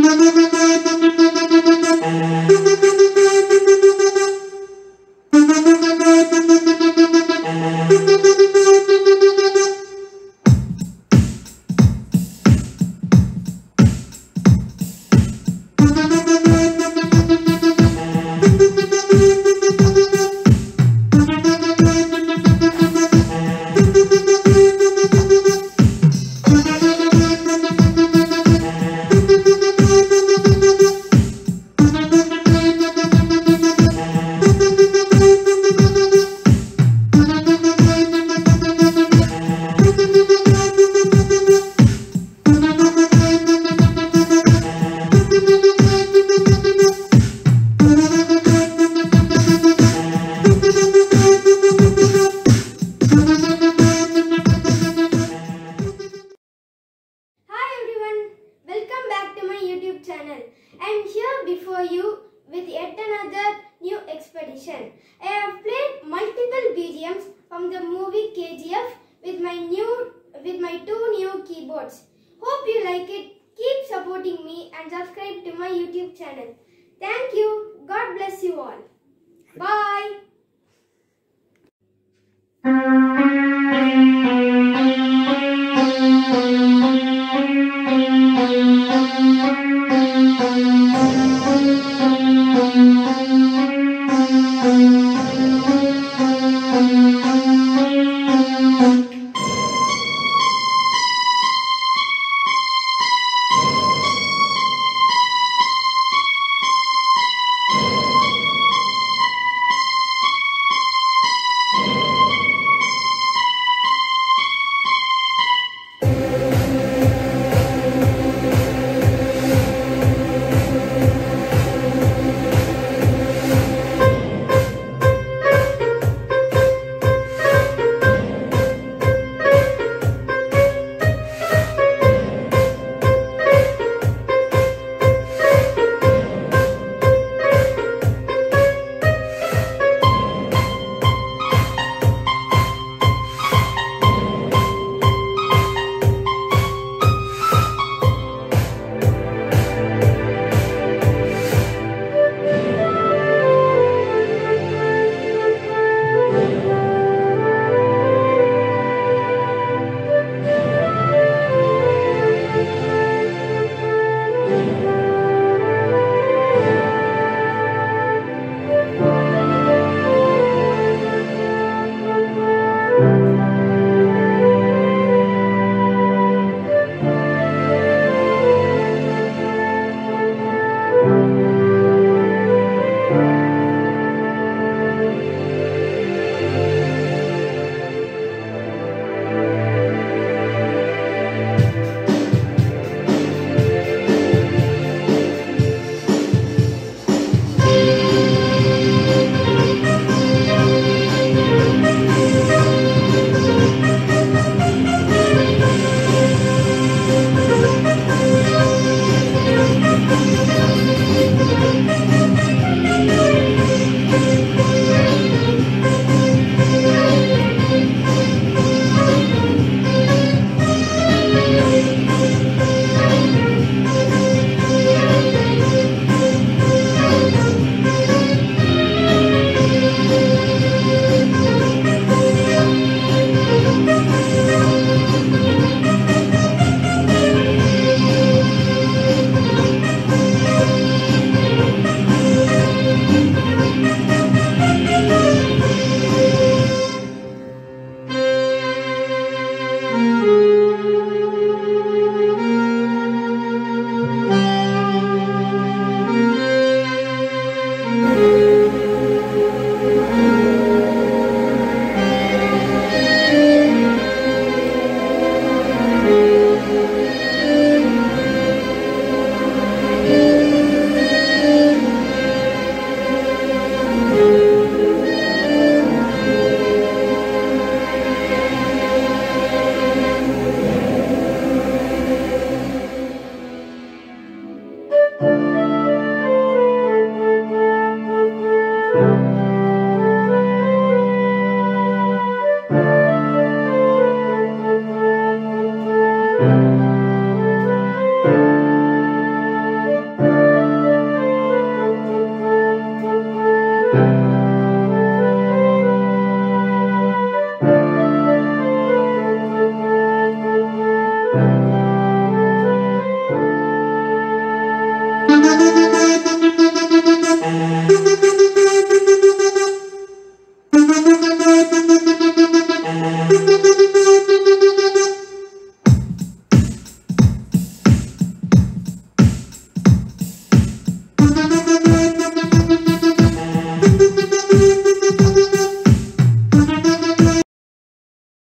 Thank you. Am here before you with yet another new expedition. I have played multiple BGMs from the movie KGF with my new with my two new keyboards. Hope you like it. Keep supporting me and subscribe to my YouTube channel. Thank you. God bless you all. Bye.